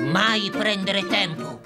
Mai prendere tempo.